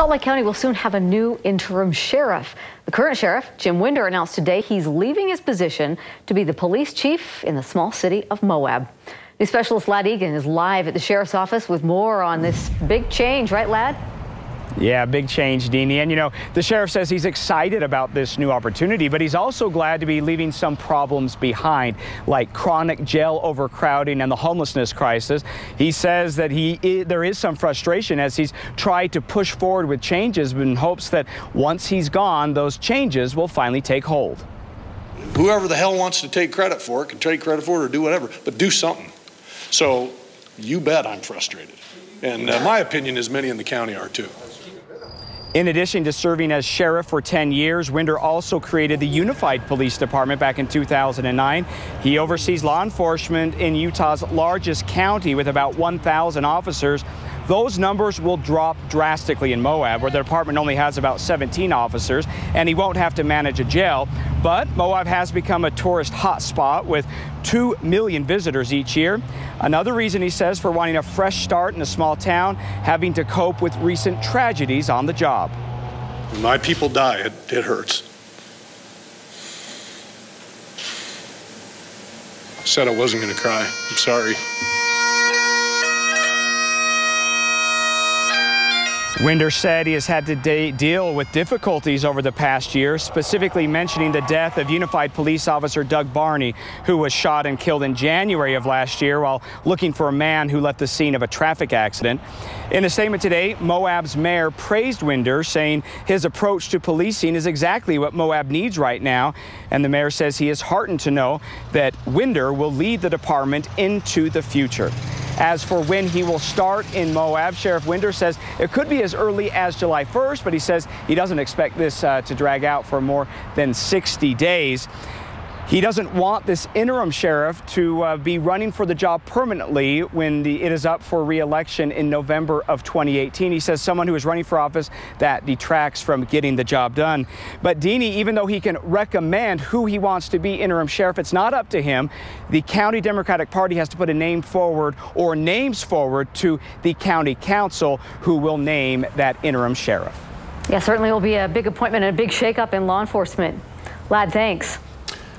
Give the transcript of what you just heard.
Salt Lake County will soon have a new interim sheriff. The current sheriff, Jim Winder, announced today he's leaving his position to be the police chief in the small city of Moab. New specialist Ladd Egan is live at the sheriff's office with more on this big change, right, Ladd? Yeah, big change, Deanie. And you know, the sheriff says he's excited about this new opportunity, but he's also glad to be leaving some problems behind, like chronic jail overcrowding and the homelessness crisis. He says that he there is some frustration as he's tried to push forward with changes in hopes that once he's gone, those changes will finally take hold. Whoever the hell wants to take credit for it can take credit for it or do whatever, but do something. So you bet I'm frustrated. And uh, my opinion is many in the county are too. In addition to serving as sheriff for 10 years, Winder also created the Unified Police Department back in 2009. He oversees law enforcement in Utah's largest county with about 1,000 officers. Those numbers will drop drastically in Moab, where the department only has about 17 officers, and he won't have to manage a jail. But Moab has become a tourist hotspot with 2 million visitors each year. Another reason, he says, for wanting a fresh start in a small town, having to cope with recent tragedies on the job. When my people die, it, it hurts. Said I wasn't going to cry. I'm sorry. Winder said he has had to de deal with difficulties over the past year, specifically mentioning the death of Unified Police Officer Doug Barney, who was shot and killed in January of last year while looking for a man who left the scene of a traffic accident. In a statement today, Moab's mayor praised Winder, saying his approach to policing is exactly what Moab needs right now. And the mayor says he is heartened to know that Winder will lead the department into the future. As for when he will start in Moab, Sheriff Winder says it could be as early as July 1st, but he says he doesn't expect this uh, to drag out for more than 60 days. He doesn't want this interim sheriff to uh, be running for the job permanently when the, it is up for re-election in November of 2018. He says someone who is running for office that detracts from getting the job done. But Deanie, even though he can recommend who he wants to be interim sheriff, it's not up to him. The county Democratic Party has to put a name forward or names forward to the county council who will name that interim sheriff. Yeah, certainly will be a big appointment and a big shakeup in law enforcement. Ladd, thanks.